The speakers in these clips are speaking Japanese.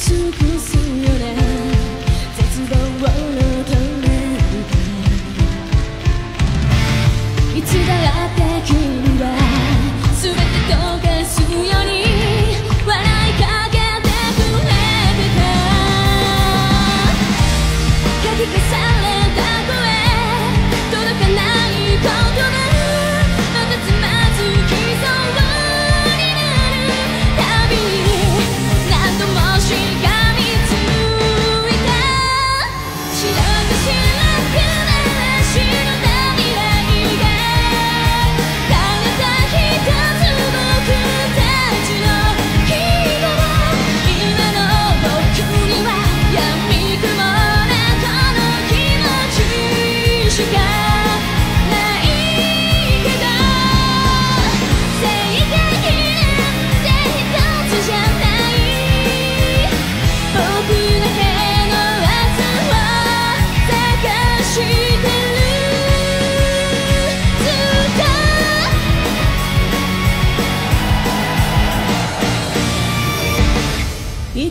いつだって君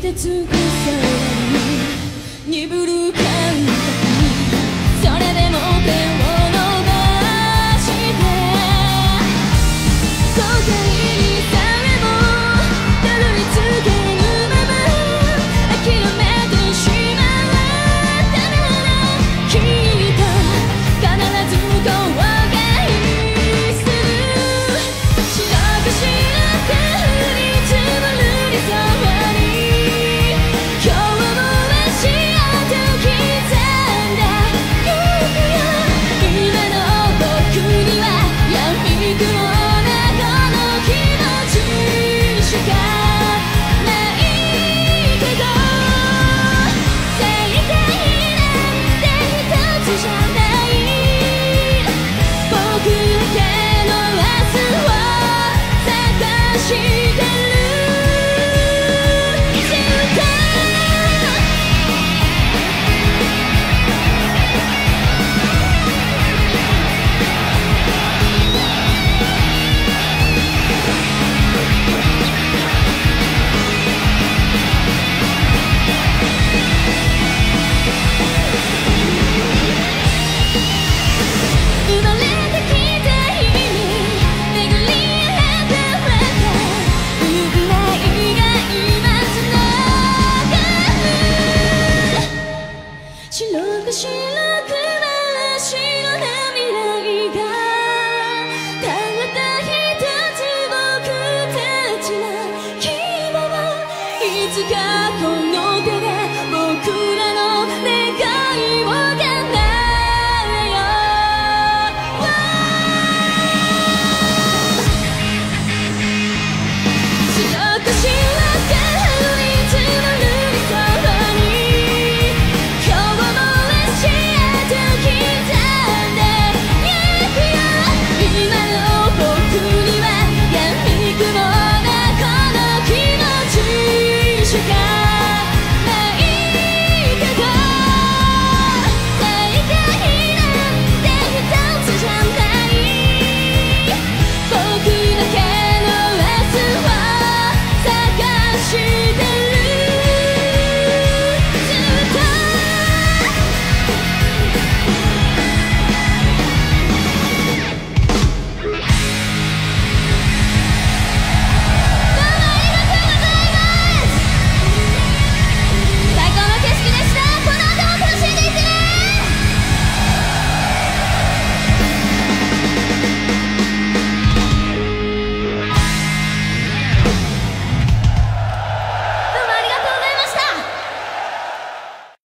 尽くされる鈍るどこしらくばらしの未来がたったとつ僕たちの希望いつか